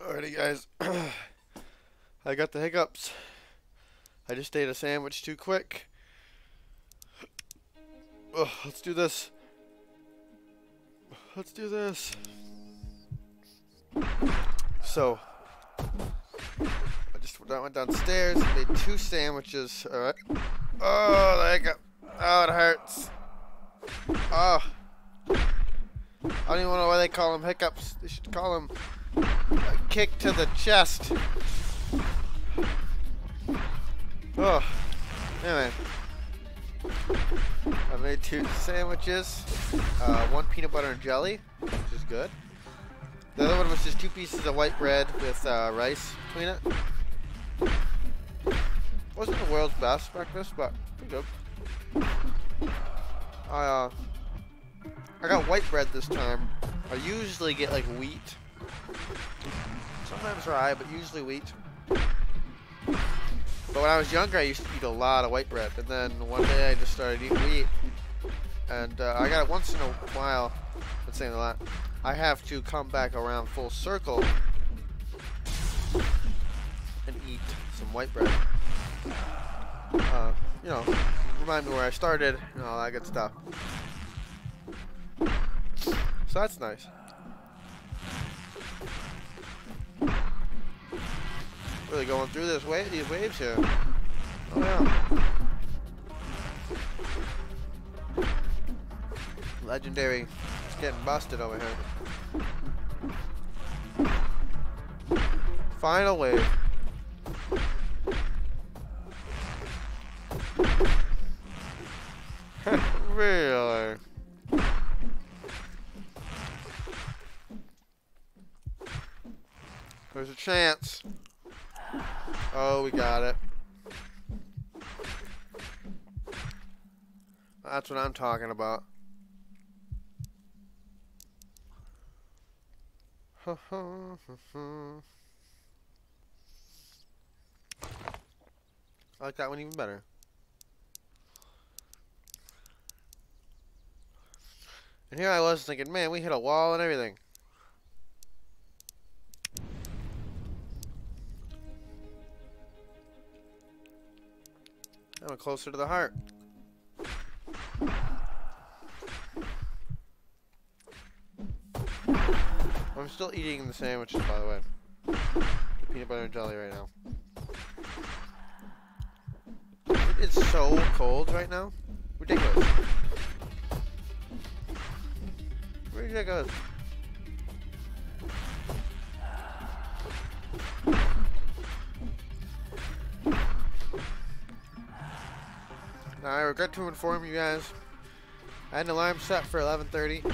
Alrighty, guys. I got the hiccups. I just ate a sandwich too quick. Ugh, let's do this. Let's do this. So, I just went downstairs, and made two sandwiches. Alright. Oh, the hiccup. Oh, it hurts. Oh. I don't even know why they call them hiccups. They should call them kick to the chest. Oh, anyway. I made two sandwiches. Uh, one peanut butter and jelly, which is good. The other one was just two pieces of white bread with uh, rice between it. Wasn't the world's best breakfast, but pretty good. I uh, I got white bread this time. I usually get like wheat. Sometimes rye, but usually wheat. But when I was younger, I used to eat a lot of white bread. And then one day I just started eating wheat. And uh, I got it once in a while. I'm saying a lot. I have to come back around full circle and eat some white bread. Uh, you know, remind me where I started and all that good stuff. So that's nice. Really going through this wave, these waves here. Oh yeah. Legendary. It's getting busted over here. Final wave. really? There's a chance. Oh, we got it. That's what I'm talking about. I like that one even better. And here I was thinking, man, we hit a wall and everything. Closer to the heart. I'm still eating the sandwiches, by the way. The peanut butter and jelly right now. It's so cold right now. Ridiculous. Ridiculous. Now, I regret to inform you guys, I had an alarm set for 11.30.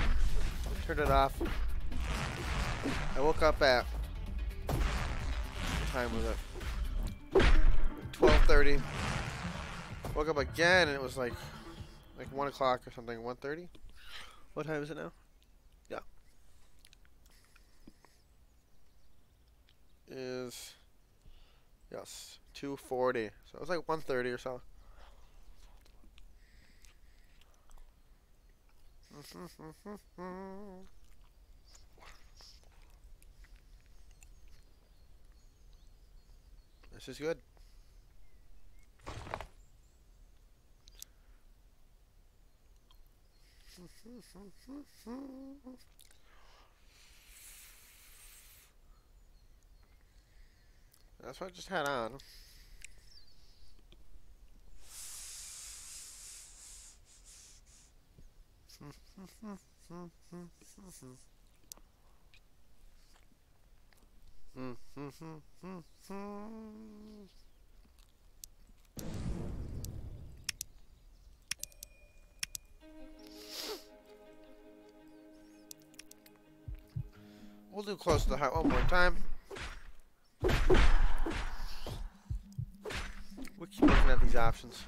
Turned it off. I woke up at, what time was it? 12.30. Woke up again and it was like, like 1 o'clock or something, 1.30? What time is it now? Yeah. Is, yes, 2.40. So it was like 1.30 or so. This is good. That's what I just had on. We'll do close to the heart one more time. We keep looking at these options.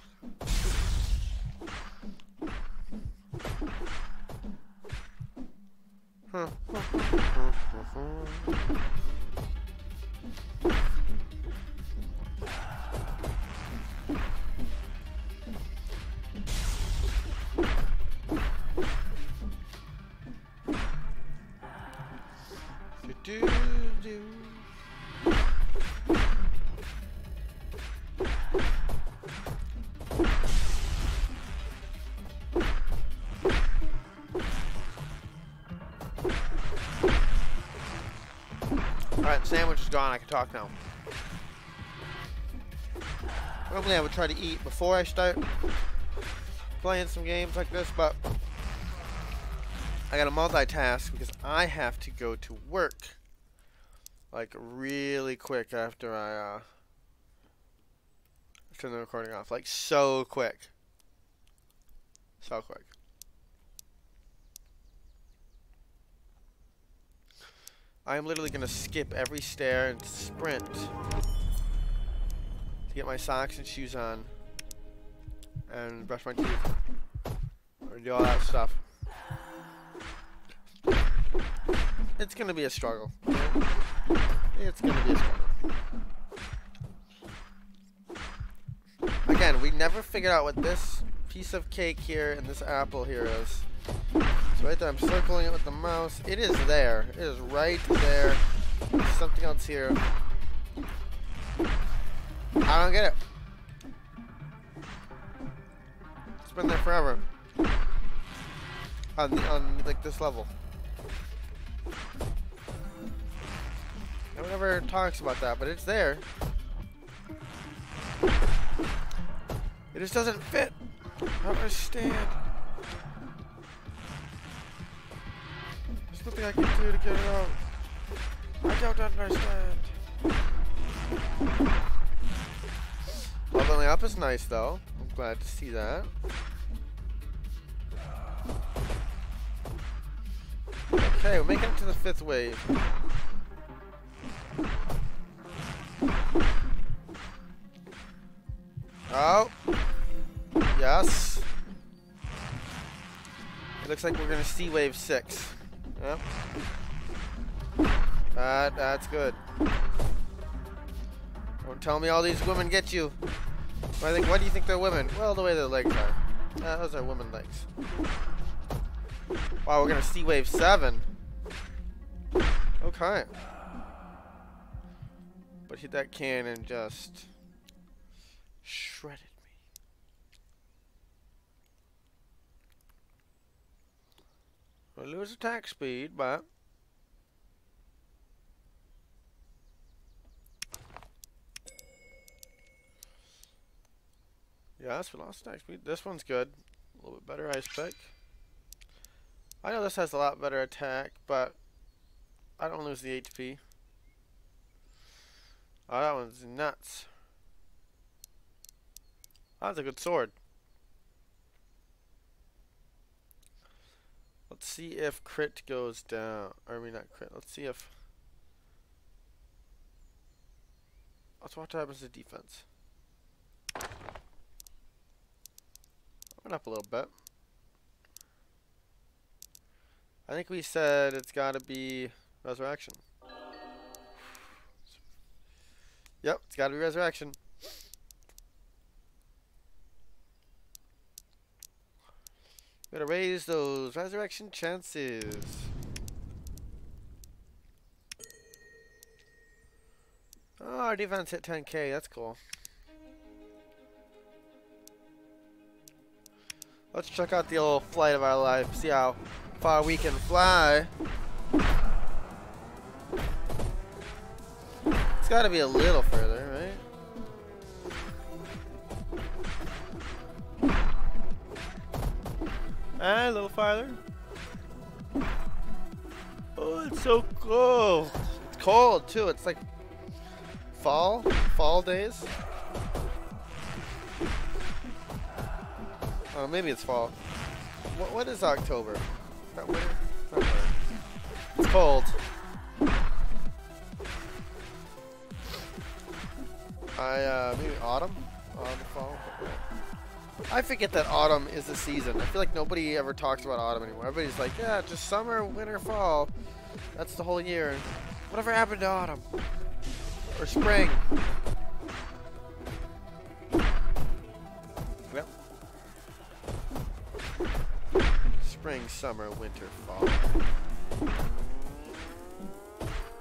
Do, do, do. Gone. I can talk now. Normally I would try to eat before I start playing some games like this, but I gotta multitask because I have to go to work like really quick after I uh, turn the recording off. Like so quick. So quick. I am literally gonna skip every stair and sprint to get my socks and shoes on and brush my teeth or do all that stuff. It's gonna be a struggle. It's gonna be a struggle. Again, we never figured out what this piece of cake here and this apple here is. So right there, I'm circling it with the mouse. It is there. It is right there. Something else here. I don't get it. It's been there forever. On, on like this level. No one ever talks about that, but it's there. It just doesn't fit. I don't understand. I can do to get it out. I don't understand. Leveling up is nice though. I'm glad to see that. Okay, we're making it to the fifth wave. Oh. Yes. It looks like we're gonna see wave six. Yep. That, that's good. Don't tell me all these women get you. I think, why do you think they're women? Well, the way their legs are. Those are women legs. Wow, we're gonna see wave seven. Okay. But hit that cannon just shredded Lose attack speed, but Yes, we lost attack speed. This one's good. A little bit better ice pick. I know this has a lot better attack, but I don't lose the HP. Oh, that one's nuts. That's a good sword. Let's see if crit goes down. Or I mean, not crit. Let's see if... Let's watch what happens to defense. Went up a little bit. I think we said it's got to be resurrection. Yep, it's got to be resurrection. Gotta raise those resurrection chances. Oh, our defense hit 10k. That's cool. Let's check out the old flight of our life, see how far we can fly. It's gotta be a little further, Ah, a little farther. Oh, it's so cold. It's cold too. It's like fall, fall days. Oh, maybe it's fall. What, what is October? Winter? It's, winter. it's cold. I, uh, maybe autumn? Autumn, fall? I forget that autumn is the season. I feel like nobody ever talks about autumn anymore. Everybody's like, yeah, just summer, winter, fall. That's the whole year. Whatever happened to autumn? Or spring? Well. Spring, summer, winter, fall.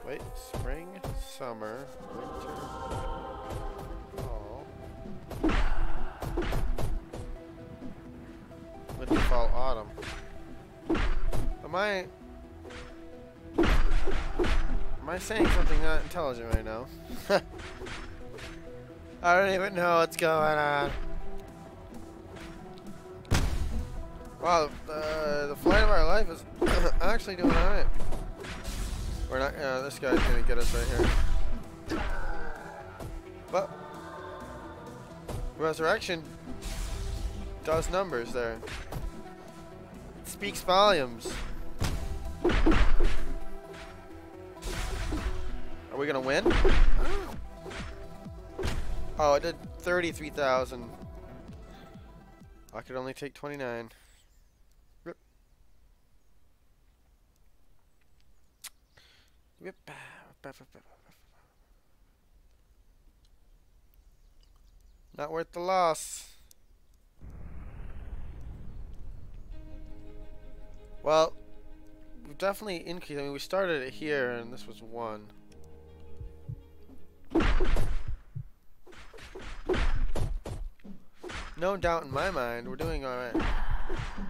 Wait, spring, summer, winter, Am I... Am I saying something not intelligent right now? I don't even know what's going on. Wow, uh, the flight of our life is actually doing alright. We're not, uh, this guy's gonna get us right here. But, Resurrection does numbers there. It speaks volumes. We gonna win? Oh, oh it did 33,000. I could only take 29. Rip. Rip. Not worth the loss. Well, we've definitely increased. I mean, we started it here, and this was one. No doubt in my mind, we're doing alright. Uh,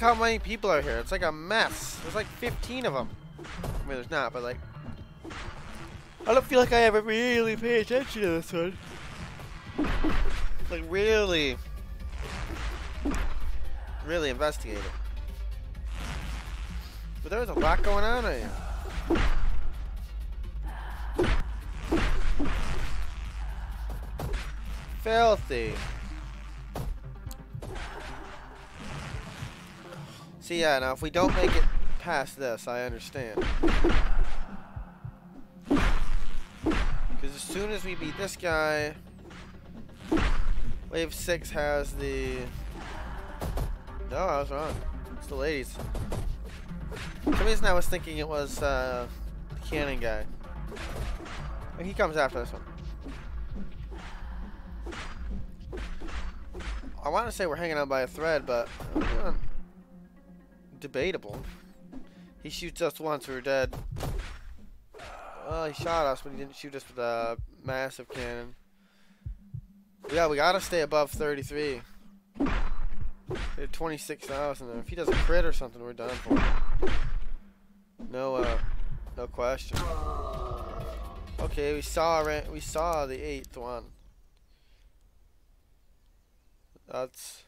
Look how many people are here. It's like a mess. There's like 15 of them. I mean, there's not, but like... I don't feel like I ever really pay attention to this one. Like, really... Really investigate it. But there's a lot going on here. Filthy. See, yeah, now if we don't make it past this, I understand. Because as soon as we beat this guy, Wave 6 has the... No, I was wrong. It's the ladies. For some reason I was thinking it was uh, the cannon guy. But he comes after this one. I want to say we're hanging out by a thread, but debatable. He shoots us once, we're dead. Well, he shot us, but he didn't shoot us with a massive cannon. Yeah, we gotta stay above 33. 26,000 If he does a crit or something, we're done for. No, uh, no question. Okay, we saw we saw the eighth one. That's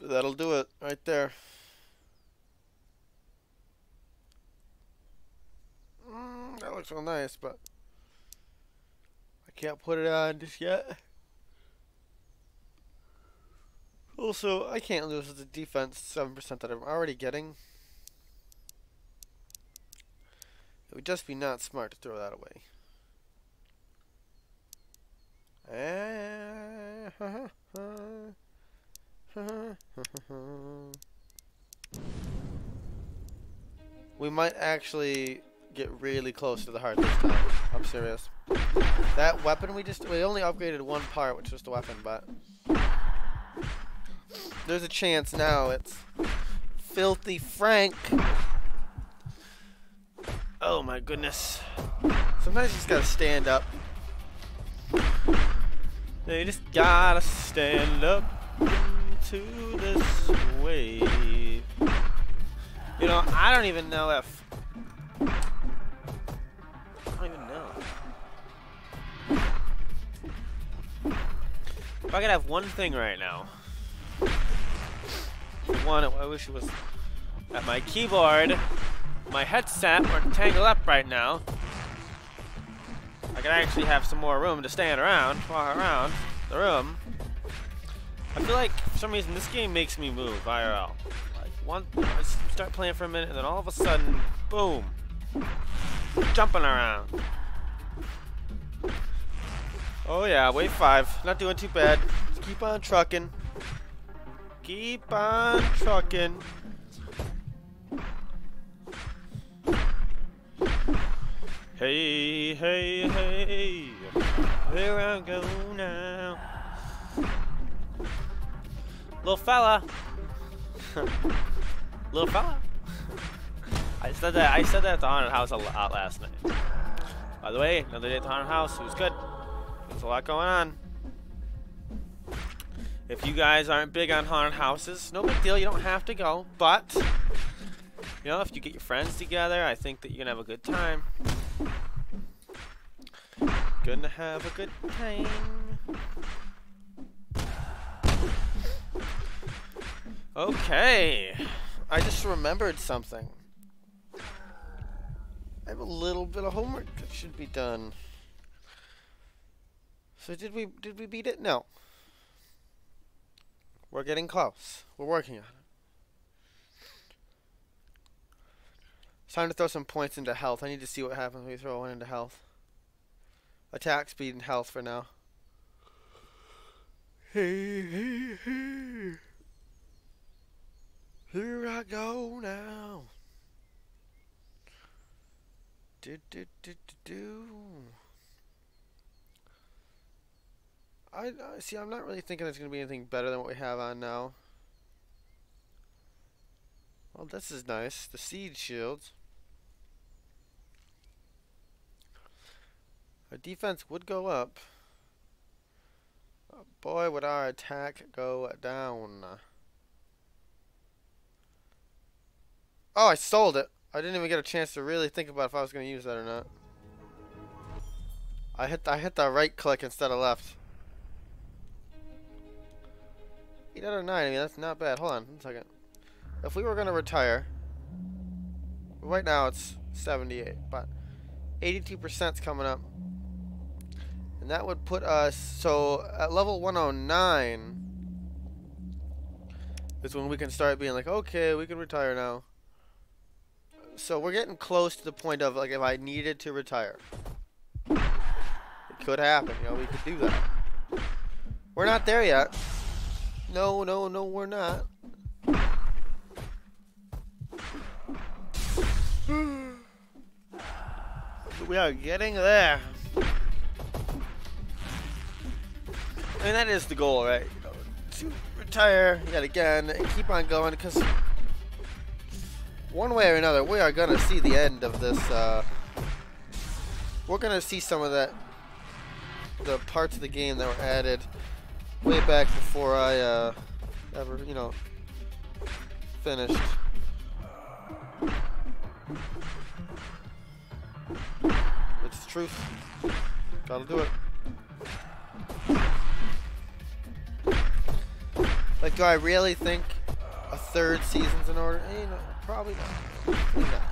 that'll do it right there. Mm, that looks real nice, but I can't put it on just yet. Also, I can't lose the defense 7% that I'm already getting. It would just be not smart to throw that away. Uh, we might actually get really close to the heart this time. I'm serious. That weapon we just... We only upgraded one part, which was the weapon, but... There's a chance now it's... Filthy Frank. Oh my goodness. Sometimes you just gotta stand up. You just gotta stand up to this wave. You know, I don't even know if... I don't even know. If I could have one thing right now. One, I wish it was at my keyboard. My headset are tangled up right now. I could actually have some more room to stand around, walk around the room. I feel like for some reason this game makes me move IRL. Like one, I start playing for a minute and then all of a sudden, boom, jumping around. Oh yeah, wave five, not doing too bad. Just keep on trucking. Keep on trucking. Hey, hey, hey, here I go now. Little fella. Little fella. I said that I said that at the haunted house a lot last night. By the way, another day at the haunted house. It was good. There's a lot going on. If you guys aren't big on haunted houses, no big deal. You don't have to go. But, you know, if you get your friends together, I think that you're going to have a good time. Gonna have a good time. Okay. I just remembered something. I have a little bit of homework that should be done. So did we did we beat it? No. We're getting close. We're working on it. It's time to throw some points into health. I need to see what happens when we throw one into health. Attack speed and health for now. Hey, hey, hey. Here I go now. Do, do, do, do. I, see. I'm not really thinking there's gonna be anything better than what we have on now. Well, this is nice. The seed shields. Our defense would go up. Oh boy, would our attack go down. Oh, I sold it. I didn't even get a chance to really think about if I was going to use that or not. I hit I hit the right click instead of left. 8 out of 9, I mean, that's not bad. Hold on one second. If we were going to retire, right now it's 78, but 82% is coming up. And that would put us, so at level 109 is when we can start being like, okay, we can retire now. So we're getting close to the point of, like, if I needed to retire. It could happen, you know, we could do that. We're not there yet. No, no, no, we're not. we are getting there. I mean, that is the goal, right? You know, to retire yet again and keep on going because one way or another, we are going to see the end of this. Uh, we're going to see some of that, the parts of the game that were added way back before I uh, ever, you know, finished. It's the truth. Gotta do it. Like, do I really think a third season's in order? Eh, no, probably not. Probably.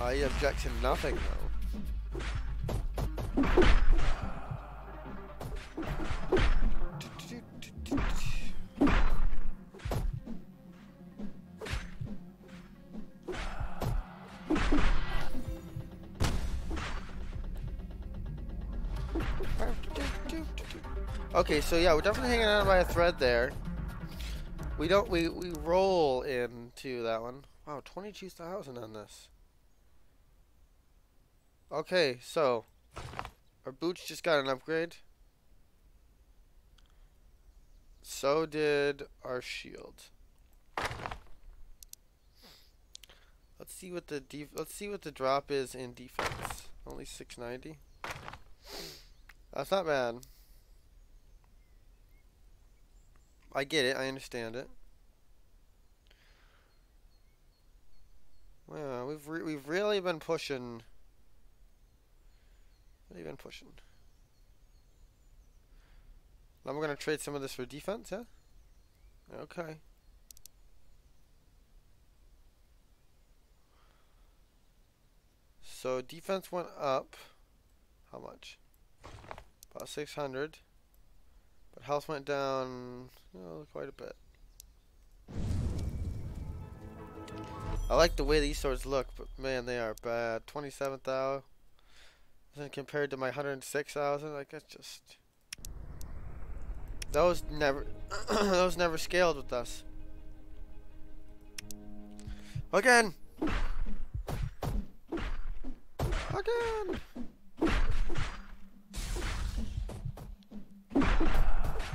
I object to nothing, though. Okay, so yeah, we're definitely hanging on by a thread there. We don't we we roll into that one. Wow, twenty-two thousand on this. Okay, so our boots just got an upgrade. So did our shield. Let's see what the def let's see what the drop is in defense. Only 690. That's not bad. I get it. I understand it. Well, we've re we've really been pushing. We've really been pushing. Now we're gonna trade some of this for defense, yeah? Okay. So defense went up. How much? About 600. But health went down oh, quite a bit. I like the way these swords look, but man, they are bad. 27,000 compared to my 106,000, like that's just... Those never, those never scaled with us. Again! Again!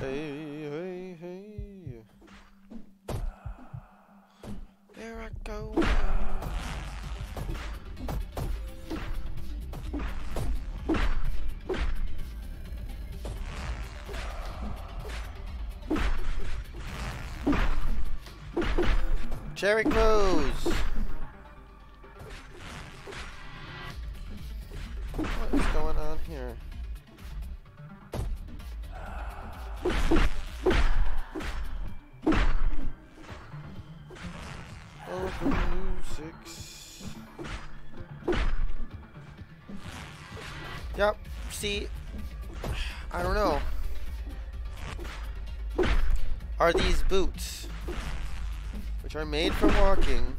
Hey, hey, hey. There I go. Cherry Crows! What is going on here? See, I don't know. Are these boots, which are made for walking,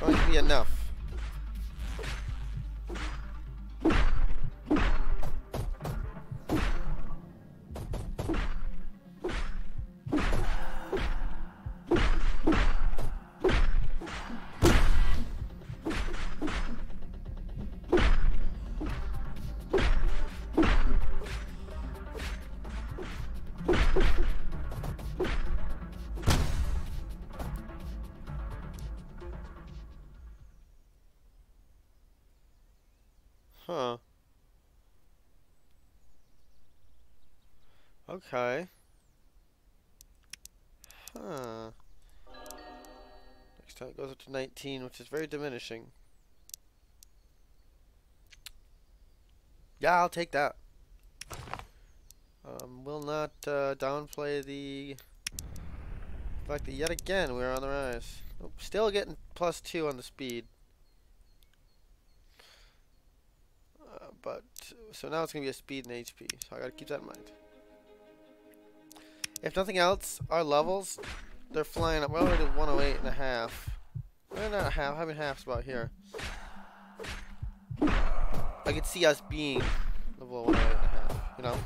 going to be enough? Huh. Okay. Huh. Next time it goes up to 19, which is very diminishing. Yeah, I'll take that. Um, will not uh, downplay the fact that yet again we're on the rise. Still getting plus two on the speed. Uh, but so now it's gonna be a speed and HP, so I gotta keep that in mind. If nothing else, our levels they're flying up. We're already at 108 and a half. We're not half. Having half's about here. I could see us being level 108 and a half. You know.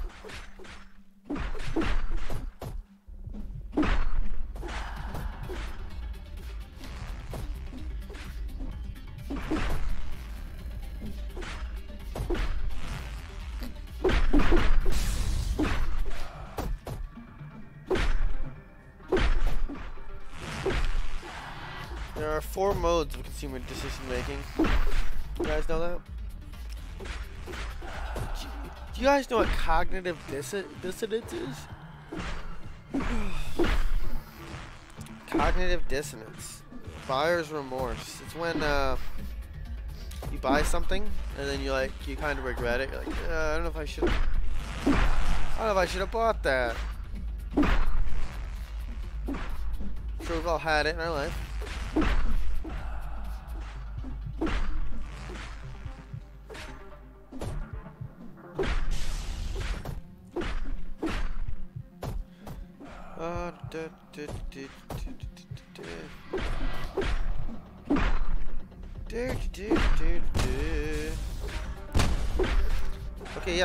Four modes of consumer decision making. You guys know that? Do you, guys know what cognitive dissonance is? cognitive dissonance. Buyer's remorse. It's when uh, you buy something and then you like you kind of regret it. You're like, uh, I don't know if I should. I don't know if I should have bought that. Sure, we've all had it in our life.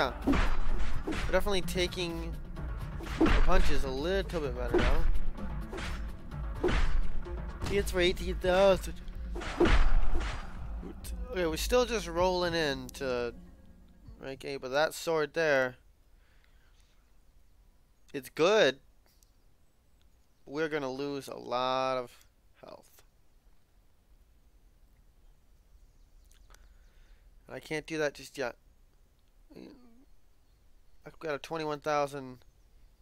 Yeah. We're definitely taking the punches a little bit better now. It's for 18,000. Okay, we're still just rolling in to rank 8, but that sword there, it's good. We're going to lose a lot of health. I can't do that just yet. I've got a 21,000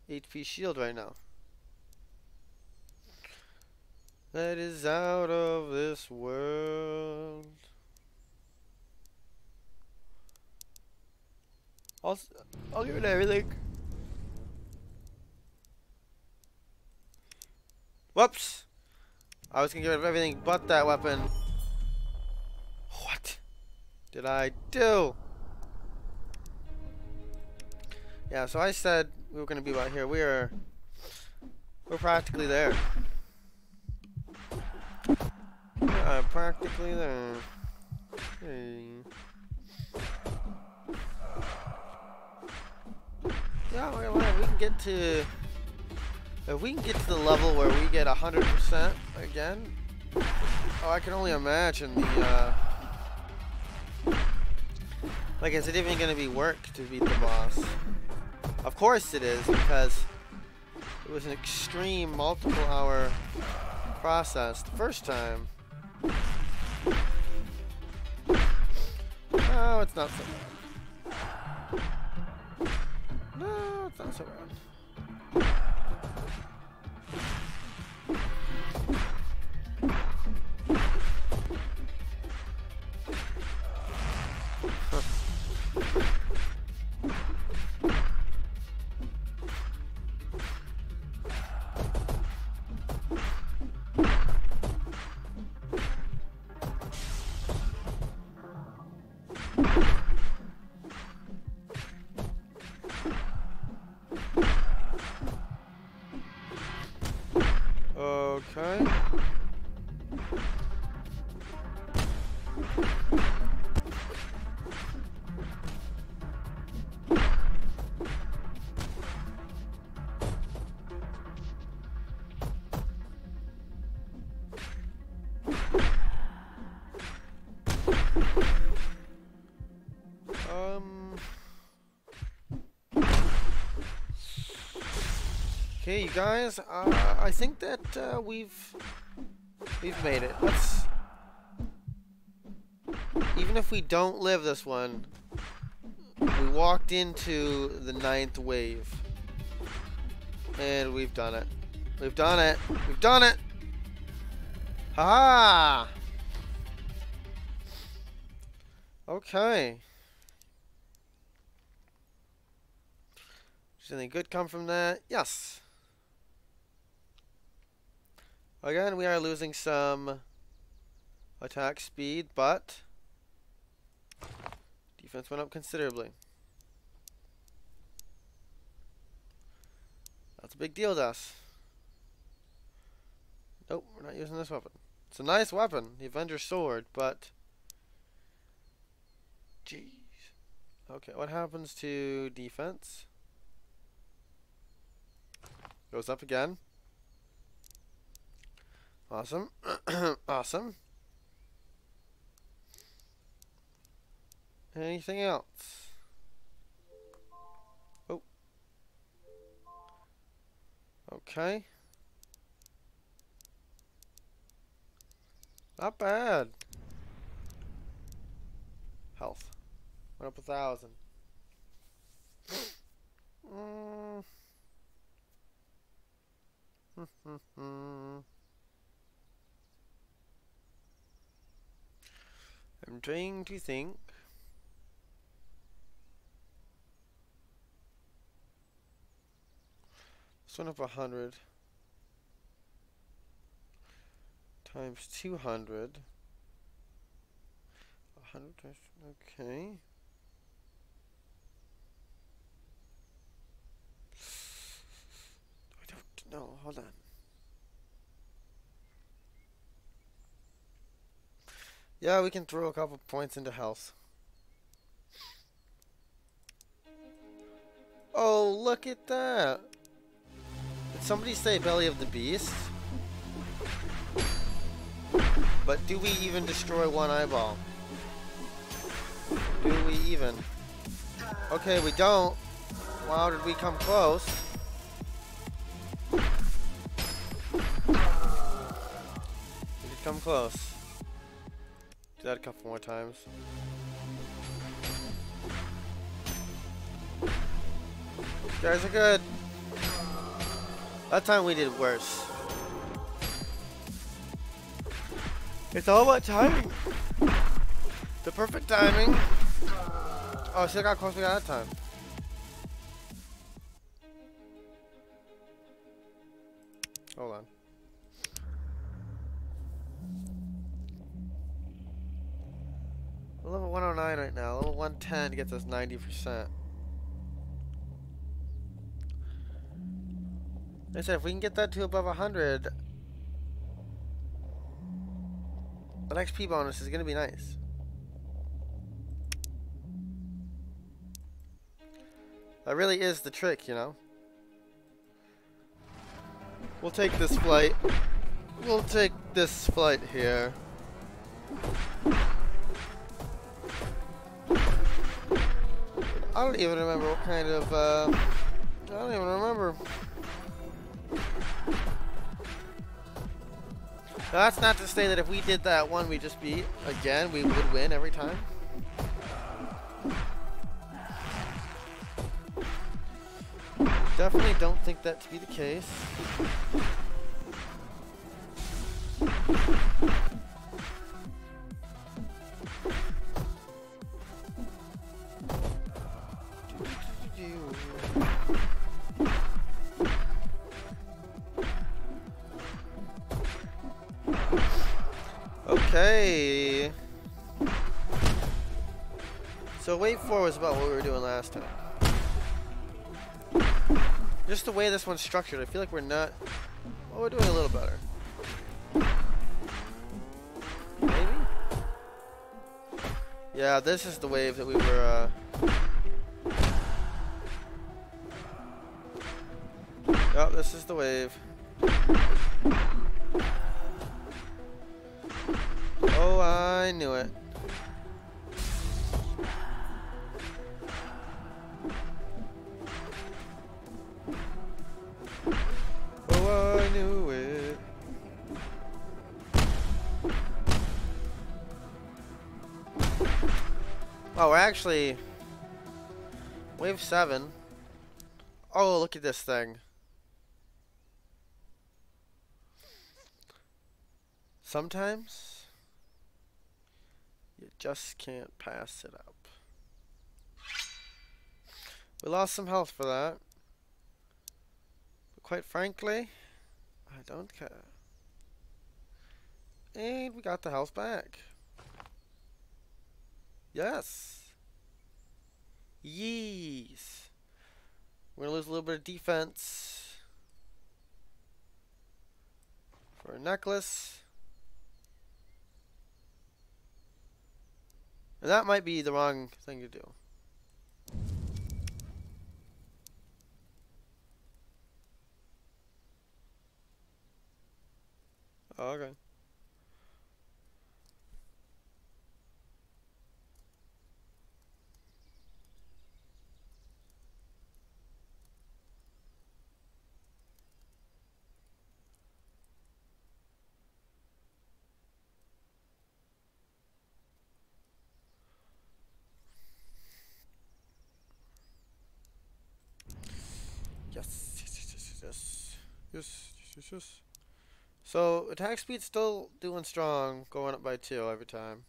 HP shield right now. That is out of this world. I'll, I'll give it everything. Whoops! I was gonna get rid of everything but that weapon. What did I do? Yeah, so I said we were gonna be about here. We are we're practically there. We are practically there. Hey. Yeah, gonna we can get to If we can get to the level where we get 100% again, oh, I can only imagine the, uh, like, is it even going to be work to beat the boss? Of course it is, because it was an extreme multiple hour process the first time. No, it's not so bad. No, it's not so bad. Okay. Okay, you guys. Uh, I think that uh, we've we've made it. Let's. Even if we don't live this one, we walked into the ninth wave, and we've done it. We've done it. We've done it. Ha! -ha! Okay. Does anything good come from that? Yes. Again, we are losing some attack speed, but defense went up considerably. That's a big deal to us. Nope, we're not using this weapon. It's a nice weapon, the Avenger Sword, but... Jeez. Okay, what happens to defense? Goes up again. Awesome. awesome. Anything else? Oh. Okay. Not bad. Health. Went up a thousand. mm. Hmm, hmm, hmm. I'm trying to think. This one a hundred times two hundred. A hundred times okay. I don't know. Hold on. Yeah, we can throw a couple points into health. Oh, look at that. Did somebody say Belly of the Beast? But do we even destroy one eyeball? Do we even? Okay, we don't. Wow, did we come close? We did come close. Do that a couple more times. Guys are good. That time we did worse. It's all about timing. The perfect timing. Oh, see got close got that time. 10 gets us 90%. I said, if we can get that to above 100, that XP bonus is going to be nice. That really is the trick, you know? We'll take this flight. We'll take this flight here. I don't even remember what kind of, uh, I don't even remember. That's not to say that if we did that one we just beat again, we would win every time. Definitely don't think that to be the case. Wave four was about what we were doing last time. Just the way this one's structured, I feel like we're not... Well, we're doing a little better. Maybe? Yeah, this is the wave that we were, uh... Oh, this is the wave. Oh, I knew it. Oh, it. Oh, we're actually wave seven. Oh, look at this thing. Sometimes you just can't pass it up. We lost some health for that. But quite frankly, I don't care. And we got the health back. Yes. Yes. We're going to lose a little bit of defense. For a necklace. And that might be the wrong thing to do. Oh, okay. Yes, yes, yes, yes, yes, yes, yes, yes. So attack speed's still doing strong, going up by two every time.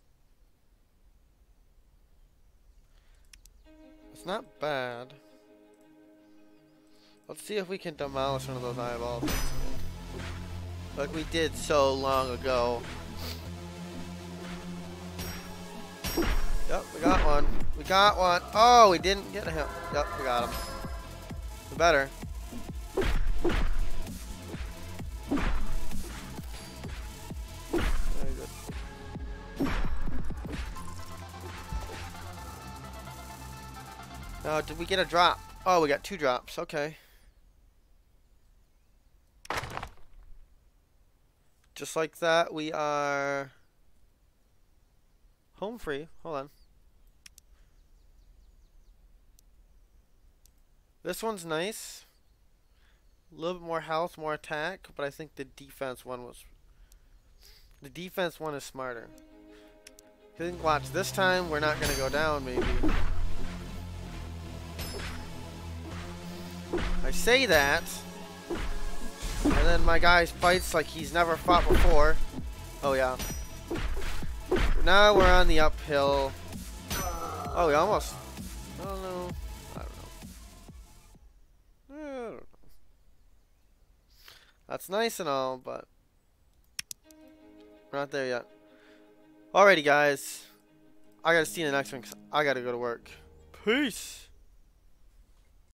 It's not bad. Let's see if we can demolish one of those eyeballs. Like we did so long ago. Yep, we got one. We got one. Oh, we didn't get him. Yep, we got him. Better. Oh, did we get a drop? Oh, we got two drops. Okay. Just like that, we are home free. Hold on. This one's nice. A little bit more health, more attack, but I think the defense one was... The defense one is smarter. Watch, this time we're not going to go down, maybe. I say that, and then my guy fights like he's never fought before. Oh, yeah. Now we're on the uphill. Oh, we almost... I don't know. I don't know. I don't know. That's nice and all, but we're not there yet. Alrighty, guys. I gotta see you in the next one 'cause I gotta go to work. Peace.